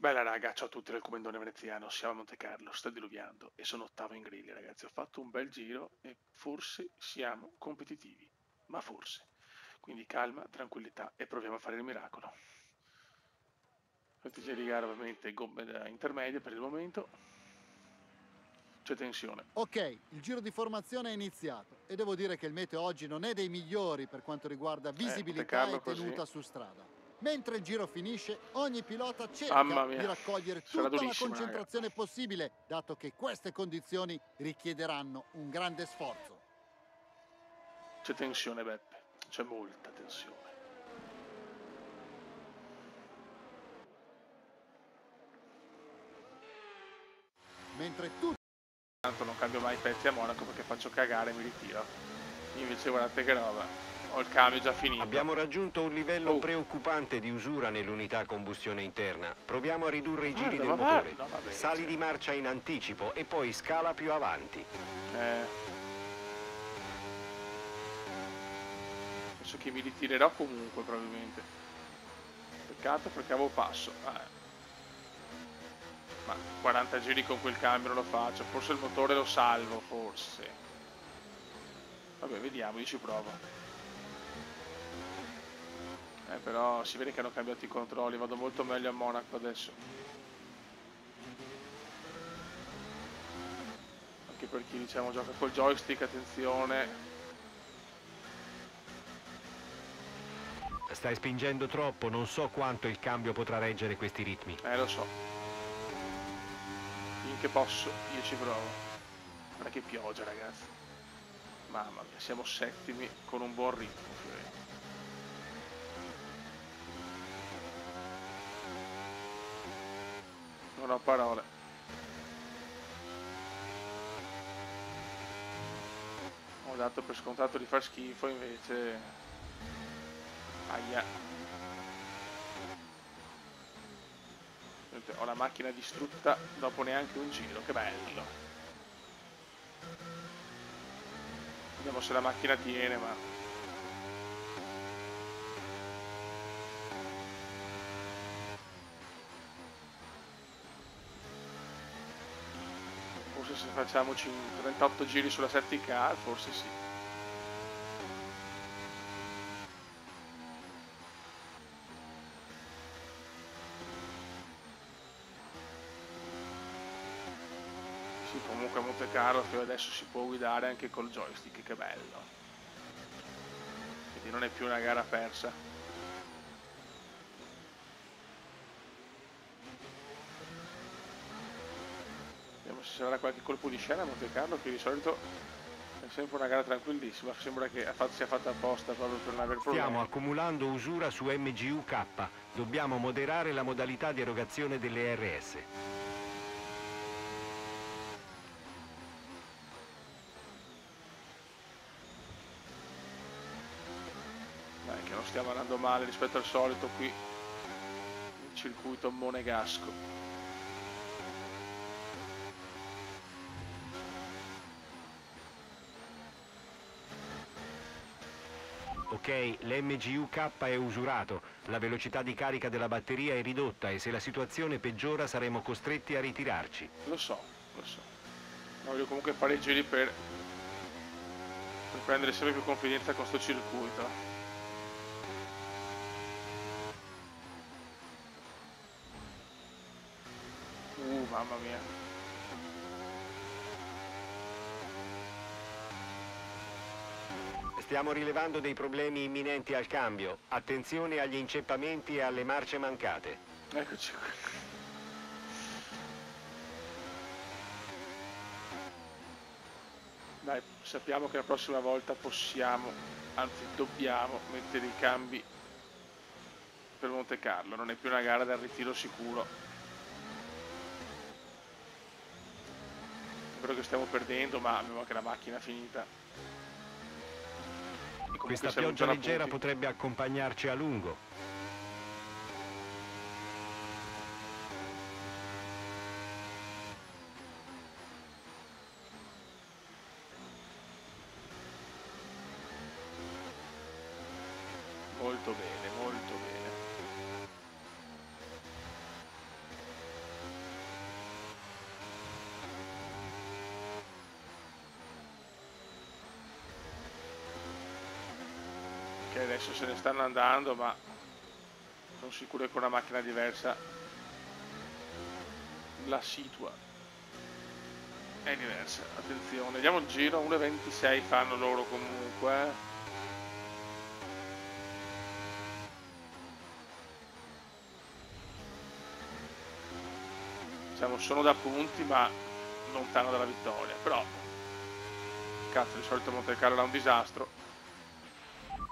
Bella raga, ciao a tutti dal Comendone Veneziano, siamo a Monte Carlo, sta diluviando e sono ottavo in griglia ragazzi, ho fatto un bel giro e forse siamo competitivi, ma forse. Quindi calma, tranquillità e proviamo a fare il miracolo. Strategia di gara ovviamente gomme intermedie per il momento, c'è tensione. Ok, il giro di formazione è iniziato e devo dire che il meteo oggi non è dei migliori per quanto riguarda visibilità Monte e tenuta così. su strada. Mentre il giro finisce, ogni pilota cerca di raccogliere tutta la concentrazione possibile, dato che queste condizioni richiederanno un grande sforzo. C'è tensione Beppe, c'è molta tensione. Mentre tutti Tanto non cambio mai i pezzi a Monaco perché faccio cagare e mi ritiro. Invece guardate che roba, ho il cambio già finito. Abbiamo raggiunto un livello Oh. preoccupante di usura nell'unità combustione interna. Proviamo a ridurre i giri Guarda, del ma motore. guarda, Sali di marcia in anticipo e poi scala più avanti. Eh. Penso che mi ritirerò comunque probabilmente. Peccato perché avevo passo. Eh. Ma 40 giri con quel cambio non lo faccio. Forse il motore lo salvo, forse. Vabbè, vediamo, io ci provo. Eh, però si vede che hanno cambiato i controlli. Vado molto meglio a Monaco adesso. Anche per chi diciamo gioca col joystick, attenzione. Stai spingendo troppo, non so quanto il cambio potrà reggere questi ritmi. Eh, lo so. Finché posso, io ci provo. Guarda che pioggia, ragazzi. Mamma mia, siamo settimi con un buon ritmo. Non ho parole. Ho dato per scontato di far schifo, invece... Aia. Ho la macchina distrutta dopo neanche un giro, che bello. Vediamo se la macchina tiene, ma... Forse se facciamo cin- 38 giri sulla 7K, forse sì. Sì, comunque Monte Carlo che adesso si può guidare anche col joystick, che bello. Quindi non è più una gara persa. Sarà qualche colpo di scena a Monte Carlo, che di solito è sempre una gara tranquillissima. Sembra che sia fatta apposta proprio per non avere problemi. Stiamo accumulando usura su MGUK. Dobbiamo moderare la modalità di erogazione delle RS. Dai, che non stiamo andando male rispetto al solito qui circuito monegasco. Ok, l'MGUK è usurato, la velocità di carica della batteria è ridotta e se la situazione peggiora saremo costretti a ritirarci. Lo so, lo so. Voglio comunque fare i giri per, per prendere sempre più confidenza con sto circuito. Uh, mamma mia. Stiamo rilevando dei problemi imminenti al cambio. Attenzione agli inceppamenti e alle marce mancate. Eccoci qui. Dai, sappiamo che la prossima volta possiamo, anzi dobbiamo, mettere i cambi per Monte Carlo. Non è più una gara del ritiro sicuro. È vero che stiamo perdendo, ma abbiamo anche la macchina finita. Questa pioggia leggera potrebbe accompagnarci a lungo. Molto bene, molto bene. Che adesso se ne stanno andando ma sono sicuro che con una macchina diversa. La situa è diversa attenzione. Vediamo il giro 1.26 fanno loro comunque eh. diciamo sono da punti ma lontano dalla vittoria. Però cazzo di solito Monte Carlo è un disastro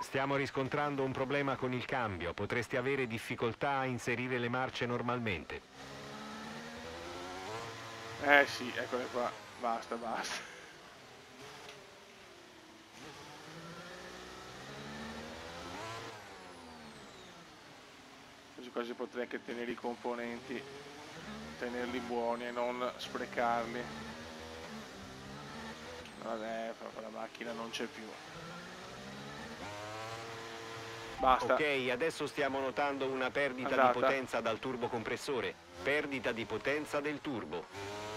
Stiamo riscontrando un problema con il cambio. Potresti avere difficoltà a inserire le marce normalmente. Eh sì, eccole qua. Basta, basta. Così quasi potrei anche tenere i componenti, tenerli buoni e non sprecarli. Vabbè, la macchina non c'è più. Basta. Ok, adesso stiamo notando una perdita Andata. di potenza dal turbocompressore. Perdita di potenza del turbo.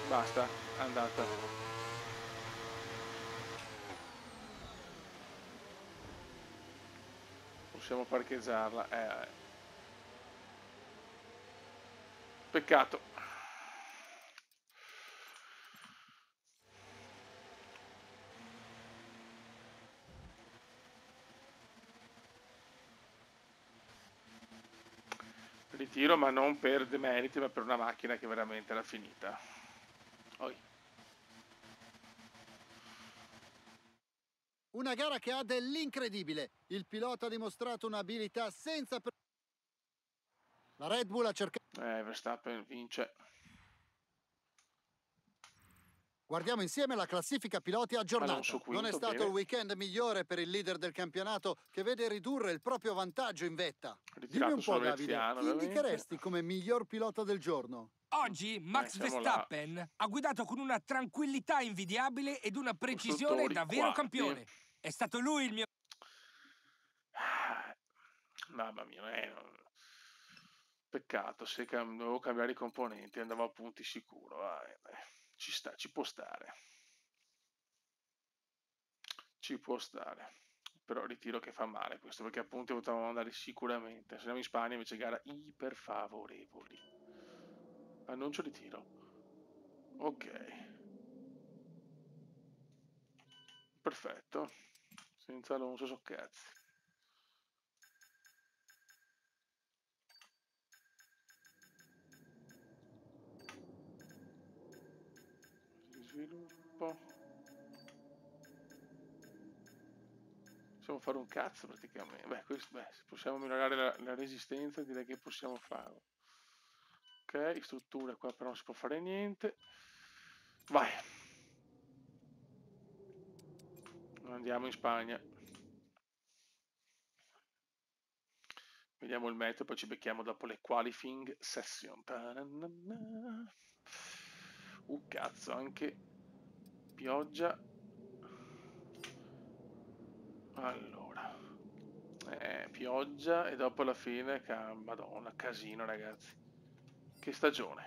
Basta, andata. Possiamo parcheggiarla. Eh. Peccato. Ritiro ma non per demeriti ma per una macchina che veramente era finita. Oi. Una gara che ha dell'incredibile. Il pilota ha dimostrato un'abilità senza... La Red Bull ha cercato... Eh, Verstappen vince. Guardiamo insieme la classifica piloti aggiornata. Quinto, non è stato bene. il weekend migliore per il leader del campionato che vede ridurre il proprio vantaggio in vetta. Dimmi Ritirato un po' Davide, Veneziano, chi indicheresti come miglior pilota del giorno? Oggi Max là. Verstappen ha guidato con una tranquillità invidiabile ed una precisione da vero campione. È stato lui il mio Ah, Mamma mia, eh, non- peccato, se cam- dovevo cambiare i componenti andavo a punti sicuro. vai, dai. Ci sta, ci può stare. Ci può stare. Però ritiro che fa male questo, perché appunto potevamo andare sicuramente. Siamo in Spagna invece gara iper favorevoli. Annuncio ritiro. Ok. Perfetto. Senza Alonso so cazzi. Si sviluppa. Possiamo fare un cazzo praticamente. Beh, questo, beh, se possiamo migliorare la, la resistenza direi che possiamo farlo. Ok, strutture qua però non si può fare niente. Vai. Andiamo in Spagna. Vediamo il meteo, poi ci becchiamo dopo le qualifying session. Uh, cazzo, anche pioggia. Allora, eh, pioggia e dopo alla fine, ca- madonna, casino ragazzi. Che stagione.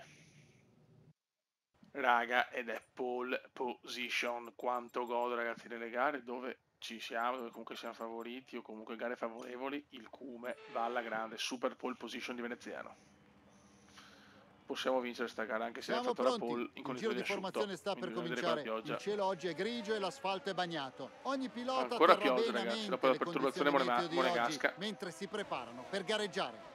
Raga, ed è pole position. Quanto godo ragazzi nelle gare dove ci siamo, dove comunque siamo favoriti o comunque gare favorevoli, il Cume va alla grande, super pole position di veneziano. Possiamo vincere sta gara anche se Siamo abbiamo fatto la pronti. pole in Il giro di formazione sta per cominciare. la Il cielo oggi è grigio e l'asfalto è bagnato. Ogni pilota Ancora pioggia, ragazzi, dopo la perturbazione di oggi, monegasca. mentre si preparano per gareggiare.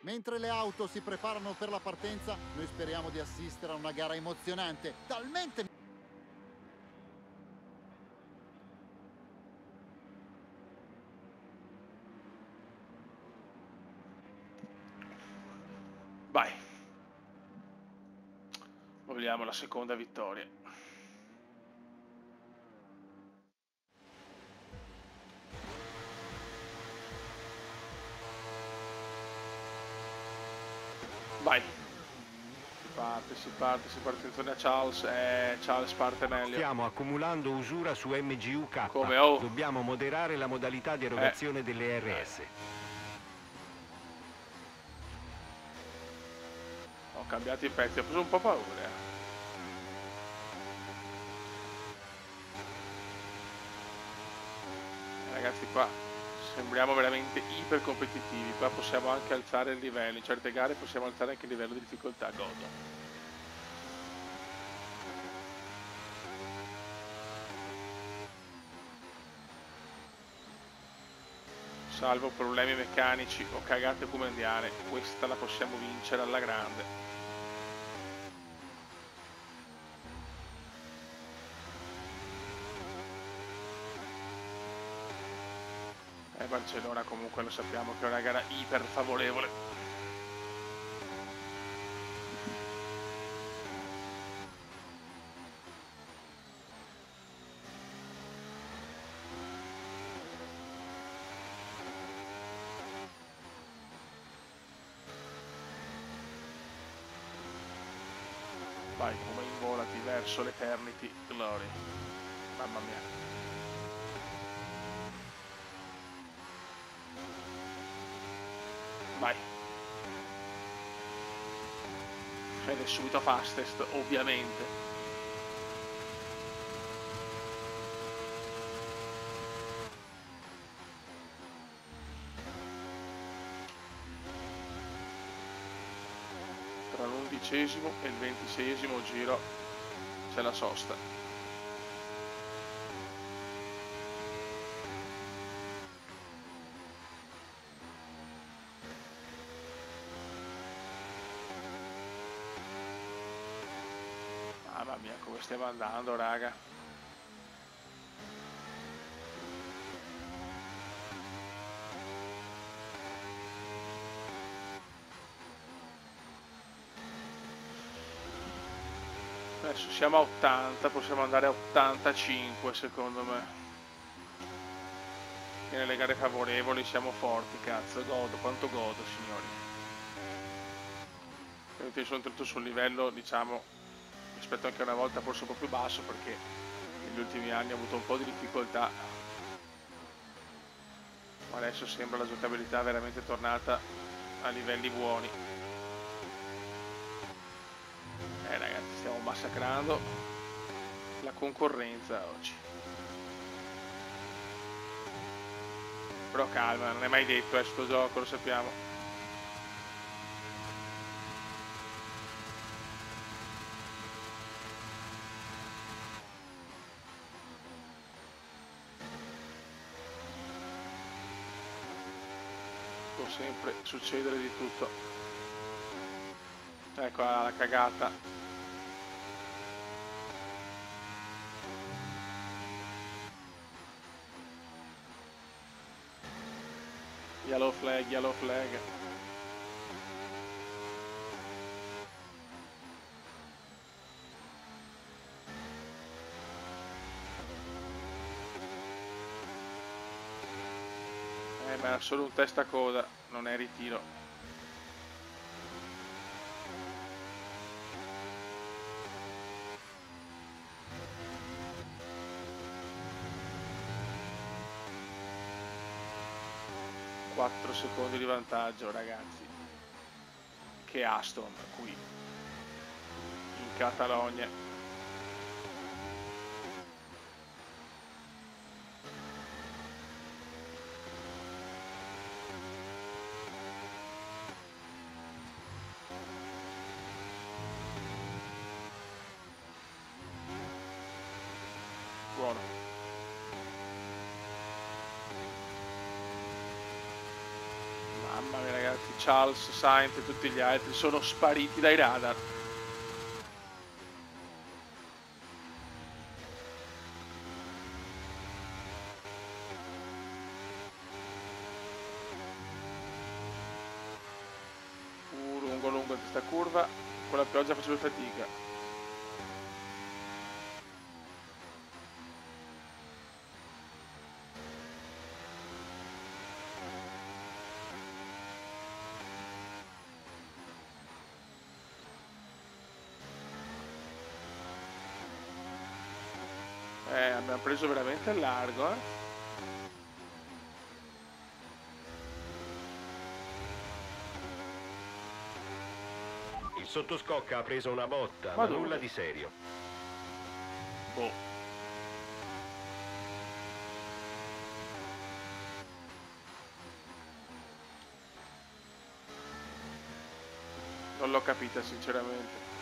Mentre le auto si preparano per la partenza, noi speriamo di assistere a una gara emozionante, talmente Vogliamo la seconda vittoria. Vai. Si parte, si parte, si parte. Attenzione a Charles. Eh, Charles parte meglio. Stiamo accumulando usura su MGUK. Come, oh? Dobbiamo moderare la modalità di erogazione delle RS. Ho cambiato i pezzi, ho preso un po' paura. Ragazzi qua sembriamo veramente iper competitivi qua possiamo anche alzare il livello in certe gare possiamo alzare anche il livello di difficoltà godo salvo problemi meccanici o cagate comandiane questa la possiamo vincere alla grande E Barcellona comunque lo sappiamo che è una gara iper favorevole. Vai come involati verso l'Eternity Glory. Mamma mia. Vai. È subito fastest, ovviamente. Tra l'undicesimo e il ventiseiesimo giro c'è la sosta. Mia, come stiamo andando, raga. Adesso siamo a 80, possiamo andare a 85 secondo me. E nelle gare favorevoli siamo forti, cazzo, godo, quanto godo signori. Sono entrato sul livello, diciamo, rispetto anche a una volta forse un po' più basso perché negli ultimi anni ho avuto un po' di difficoltà. Ma adesso sembra la giocabilità veramente tornata a livelli buoni. Eh ragazzi stiamo massacrando la concorrenza oggi. Però calma non è mai detto eh, sto gioco lo sappiamo sempre succedere di tutto. Ecco la cagata. Yellow flag yellow flag. Eh, solo un testa coda, non è ritiro. Quattro secondi di vantaggio, ragazzi. Che Aston qui in Catalogna. Buono. Mamma mia ragazzi, Charles, Sainz e tutti gli altri sono spariti dai radar. eh, abbiamo preso veramente il largo eh. il sottoscocca ha preso una botta ma, ma nulla di serio boh Non l'ho capita sinceramente.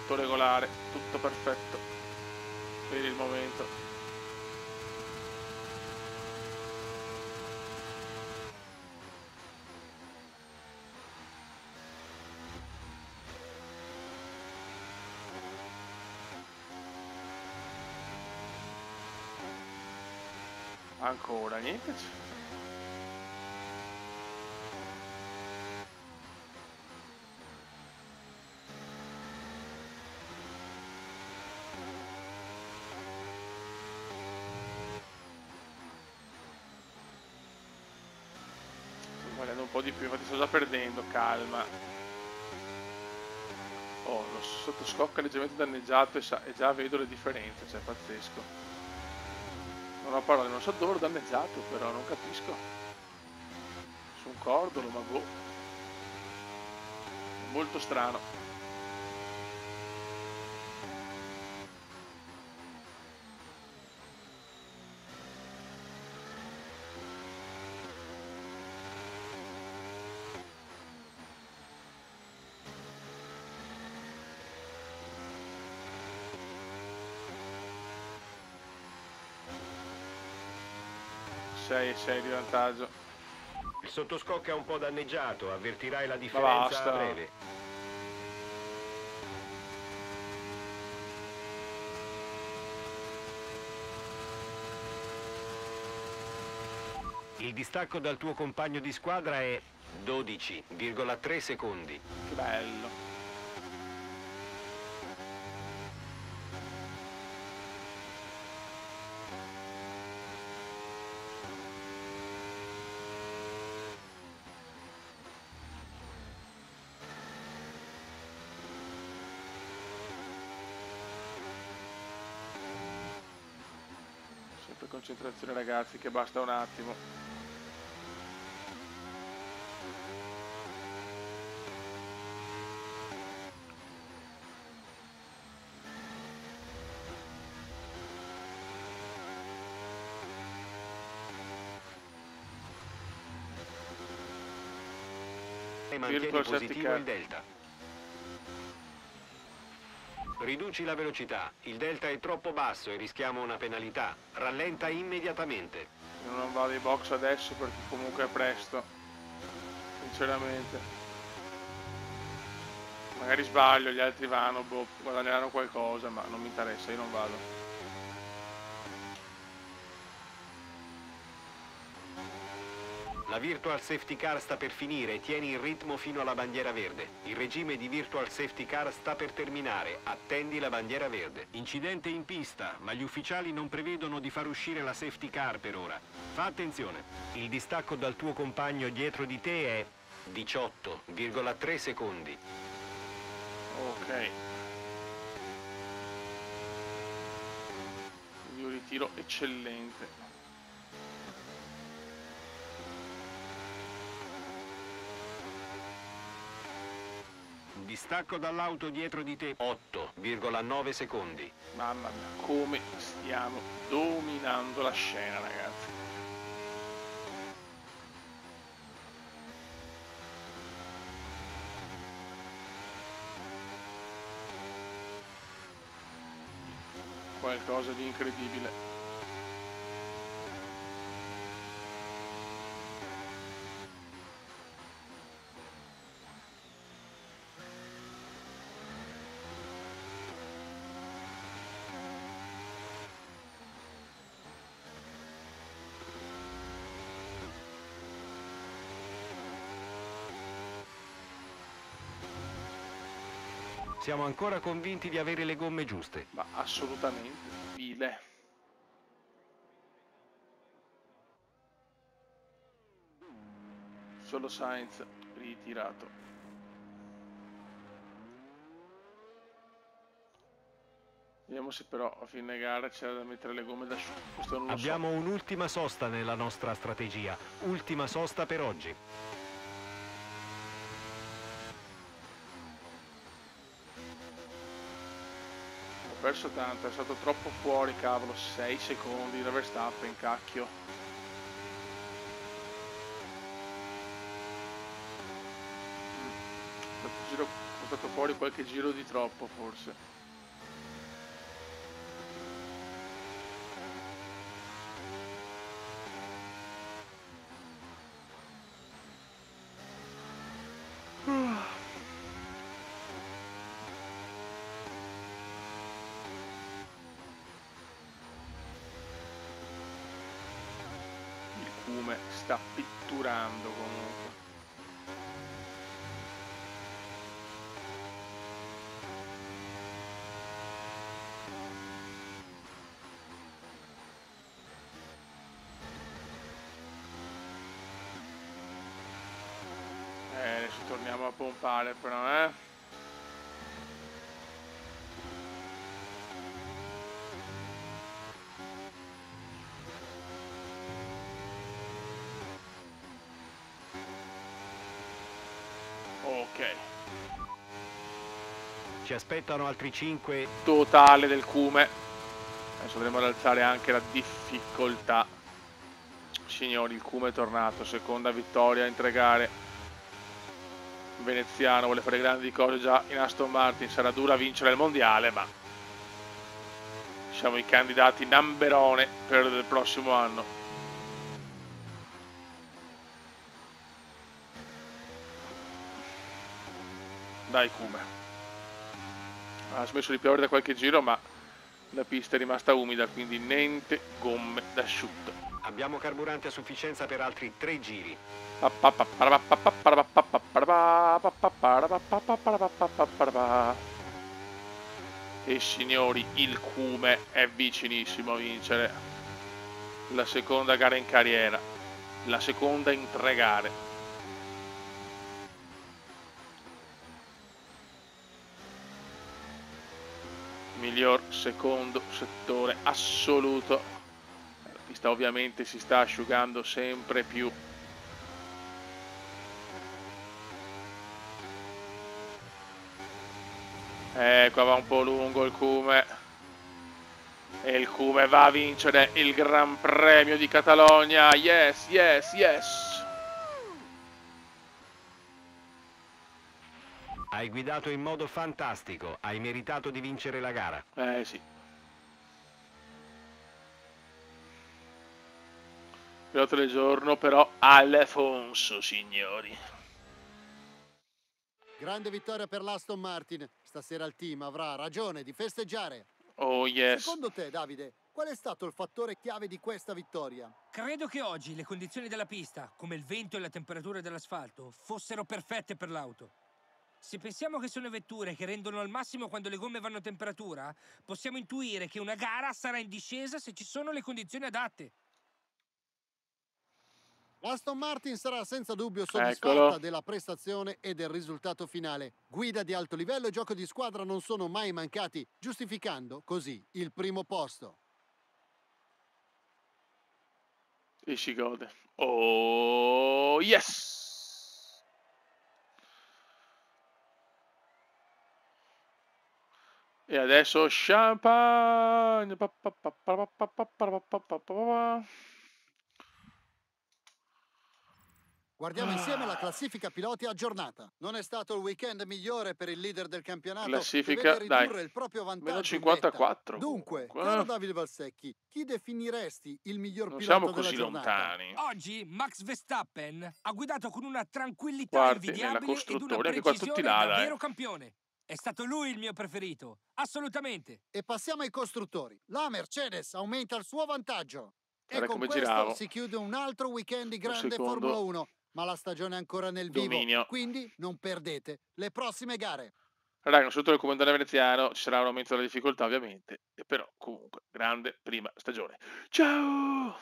Tutto regolare, tutto perfetto per il momento. Ancora niente. Di più, infatti sto già perdendo, calma. Oh, lo sottoscocco è leggermente danneggiato e, e già vedo le differenze, cioè pazzesco. Non ho parole, non so dove l'ho danneggiato, però non capisco. Su un cordolo, ma boh. Molto strano. Sei e sei di vantaggio. Il sottoscocco è un po' danneggiato, avvertirai la differenza a breve. Il distacco dal tuo compagno di squadra è 12,3 secondi. Che bello. Sempre concentrazione ragazzi che basta un attimo. Mantieni positivo il delta. Riduci la velocità, il delta è troppo basso e rischiamo una penalità. Rallenta immediatamente. Io non vado ai box adesso perché comunque è presto. Sinceramente. Magari sbaglio, gli altri vanno, boh, guadagneranno qualcosa, ma non mi interessa, io non vado. La Virtual Safety Car sta per finire, tieni il ritmo fino alla bandiera verde. Il regime di Virtual Safety Car sta per terminare, attendi la bandiera verde. Incidente in pista, ma gli ufficiali non prevedono di far uscire la safety car per ora. Fa attenzione. Il distacco dal tuo compagno dietro di te è 18,3 secondi. Ok. Un ritiro eccellente. Distacco dall'auto dietro di te 8,9 secondi. Mamma mia, come stiamo dominando la scena, ragazzi. Qualcosa di incredibile. Siamo ancora convinti di avere le gomme giuste. Ma assolutamente. File. Solo Sainz ritirato. Vediamo se però a fine gara c'era da mettere le gomme da su. Abbiamo un'ultima sosta nella nostra strategia. Ultima sosta per oggi. so. Ho perso tanto, è stato troppo fuori, cavolo. 6 secondi da Verstappen, cacchio. Mm. Ho stato, giro, ho stato fuori qualche giro di troppo, forse. Il cume sta pitturando comunque. Eh, adesso torniamo a pompare però, eh. Ok, Ci aspettano altri 5 totale del cume. Adesso dovremo alzare anche la difficoltà. Signori, il cume è tornato, seconda vittoria in tre gare. Veneziano vuole fare grandi cose già in Aston Martin, sarà dura vincere il mondiale, ma siamo i candidati numberone per il prossimo anno. Dai Cume. Ha smesso di piovere da qualche giro, ma la pista è rimasta umida, quindi niente gomme d'asciutto. Abbiamo carburante a sufficienza per altri 3 giri. E signori, il Cume è vicinissimo a vincere la seconda gara in carriera, la seconda in tre gare. Miglior secondo settore assoluto. La pista ovviamente si sta asciugando sempre più. Eh, qua va un po' lungo il Cume. E il Cume va a vincere il Gran Premio di Catalogna. Yes, yes, yes. Hai guidato in modo fantastico. Hai meritato di vincere la gara. Eh sì. Pilota del giorno però Alfonso, signori. Grande vittoria per l'Aston Martin. Stasera il team avrà ragione di festeggiare. Oh yes. Secondo te, Davide, qual è stato il fattore chiave di questa vittoria? Credo che oggi le condizioni della pista, come il vento e la temperatura dell'asfalto, fossero perfette per l'auto. Se pensiamo che sono vetture che rendono al massimo quando le gomme vanno a temperatura, possiamo intuire che una gara sarà in discesa se ci sono le condizioni adatte. L'Aston Martin sarà senza dubbio soddisfatta Eccolo. della prestazione e del risultato finale. Guida di alto livello e gioco di squadra non sono mai mancati, giustificando così il primo posto. E si gode. Oh yes. Pa, pa, pa. Guardiamo Ah. insieme la classifica piloti aggiornata. Non è stato il weekend migliore per il leader del campionato. Classifica, che vede ridurre dai. il proprio vantaggio Meno in 54 vetta. Dunque, caro eh. Davide Valsecchi, chi definiresti il miglior Non pilota siamo della così giornata? lontani. Oggi Max Verstappen ha guidato con una tranquillità Guardi, nella invidiabile ed una anche qua tutti precisione là, da dai. vero campione. È stato lui il mio preferito, assolutamente. E passiamo ai costruttori. La Mercedes aumenta il suo vantaggio. Guarda e con come questo giravo. si chiude un altro weekend di grande. Formula 1. Ma la stagione è ancora nel Dominio. vivo. Quindi non perdete le prossime gare. Raga, sotto il comandante veneziano ci sarà un aumento della difficoltà ovviamente, e però comunque grande prima stagione. Ciao!